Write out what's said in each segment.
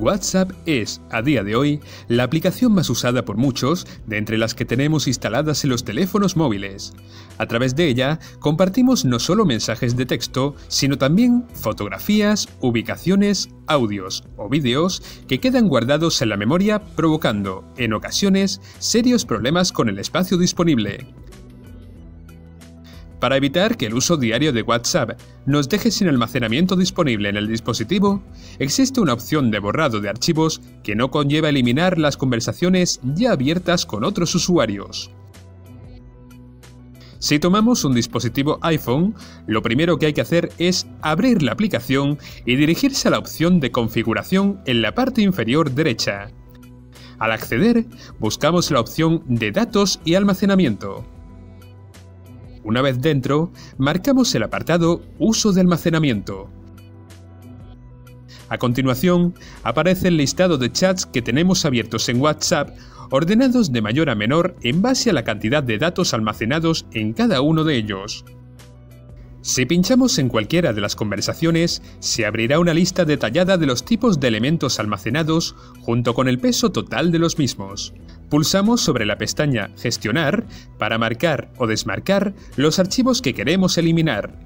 WhatsApp es, a día de hoy, la aplicación más usada por muchos de entre las que tenemos instaladas en los teléfonos móviles. A través de ella compartimos no solo mensajes de texto, sino también fotografías, ubicaciones, audios o vídeos que quedan guardados en la memoria provocando, en ocasiones, serios problemas con el espacio disponible. Para evitar que el uso diario de WhatsApp nos deje sin almacenamiento disponible en el dispositivo, existe una opción de borrado de archivos que no conlleva eliminar las conversaciones ya abiertas con otros usuarios. Si tomamos un dispositivo iPhone, lo primero que hay que hacer es abrir la aplicación y dirigirse a la opción de configuración en la parte inferior derecha. Al acceder, buscamos la opción de datos y almacenamiento. Una vez dentro, marcamos el apartado Uso de almacenamiento. A continuación, aparece el listado de chats que tenemos abiertos en WhatsApp, ordenados de mayor a menor en base a la cantidad de datos almacenados en cada uno de ellos. Si pinchamos en cualquiera de las conversaciones, se abrirá una lista detallada de los tipos de elementos almacenados junto con el peso total de los mismos. Pulsamos sobre la pestaña Gestionar para marcar o desmarcar los archivos que queremos eliminar.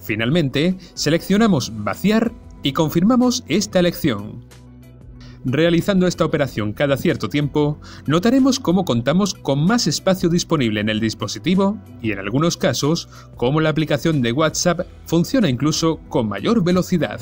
Finalmente, seleccionamos Vaciar y confirmamos esta elección. Realizando esta operación cada cierto tiempo, notaremos cómo contamos con más espacio disponible en el dispositivo y en algunos casos, cómo la aplicación de WhatsApp funciona incluso con mayor velocidad.